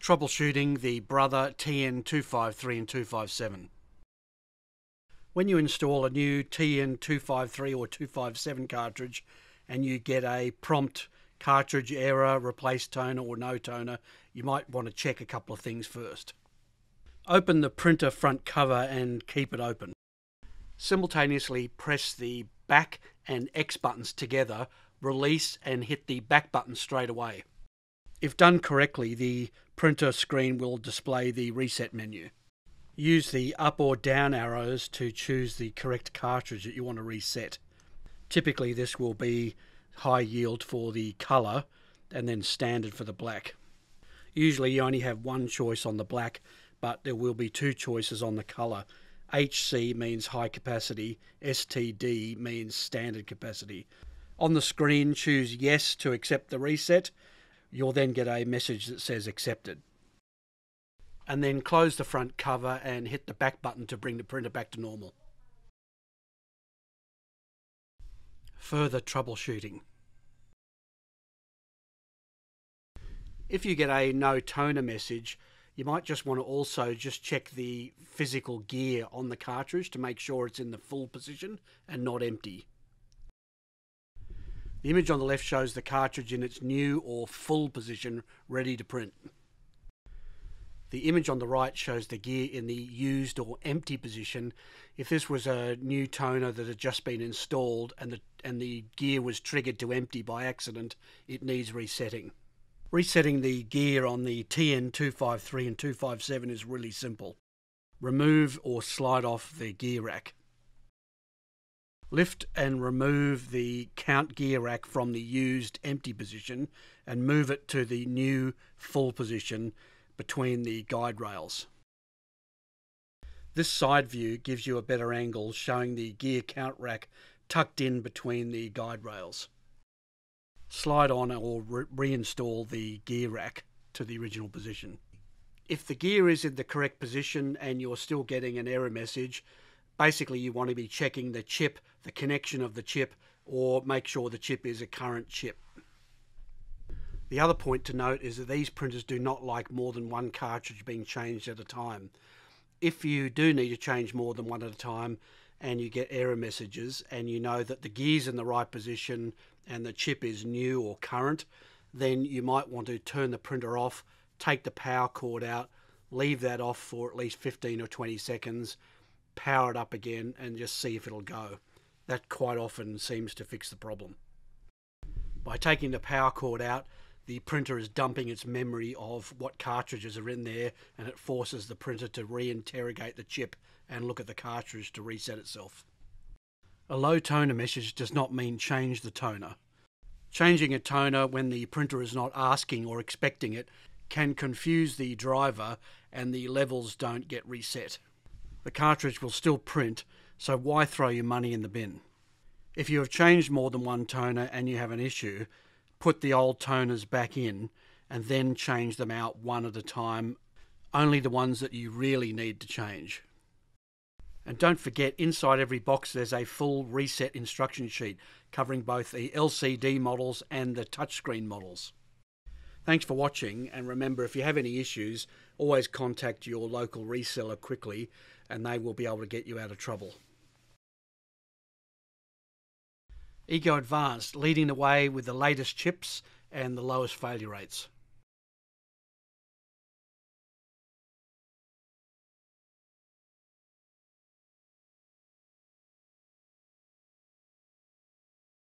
troubleshooting the Brother TN253 and 257. When you install a new TN253 or 257 cartridge and you get a prompt cartridge error, replace toner or no toner, you might want to check a couple of things first. Open the printer front cover and keep it open. Simultaneously press the back and X buttons together, release and hit the back button straight away. If done correctly, the printer screen will display the reset menu. Use the up or down arrows to choose the correct cartridge that you want to reset. Typically this will be high yield for the colour and then standard for the black. Usually you only have one choice on the black, but there will be two choices on the colour. HC means high capacity, STD means standard capacity. On the screen, choose yes to accept the reset you'll then get a message that says accepted. And then close the front cover and hit the back button to bring the printer back to normal. Further troubleshooting. If you get a no toner message, you might just want to also just check the physical gear on the cartridge to make sure it's in the full position and not empty. The image on the left shows the cartridge in its new or full position ready to print. The image on the right shows the gear in the used or empty position. If this was a new toner that had just been installed and the, and the gear was triggered to empty by accident, it needs resetting. Resetting the gear on the TN253 and 257 is really simple. Remove or slide off the gear rack. Lift and remove the count gear rack from the used empty position and move it to the new full position between the guide rails. This side view gives you a better angle showing the gear count rack tucked in between the guide rails. Slide on or re reinstall the gear rack to the original position. If the gear is in the correct position and you're still getting an error message, basically you want to be checking the chip, the connection of the chip, or make sure the chip is a current chip. The other point to note is that these printers do not like more than one cartridge being changed at a time. If you do need to change more than one at a time and you get error messages and you know that the gear's in the right position and the chip is new or current, then you might want to turn the printer off, take the power cord out, leave that off for at least 15 or 20 seconds, power it up again and just see if it'll go. That quite often seems to fix the problem. By taking the power cord out, the printer is dumping its memory of what cartridges are in there and it forces the printer to reinterrogate the chip and look at the cartridge to reset itself. A low toner message does not mean change the toner. Changing a toner when the printer is not asking or expecting it can confuse the driver and the levels don't get reset the cartridge will still print, so why throw your money in the bin? If you have changed more than one toner and you have an issue, put the old toners back in and then change them out one at a time, only the ones that you really need to change. And don't forget, inside every box there's a full reset instruction sheet covering both the LCD models and the touchscreen models. Thanks for watching, and remember if you have any issues, always contact your local reseller quickly and they will be able to get you out of trouble. ECO Advanced, leading the way with the latest chips and the lowest failure rates.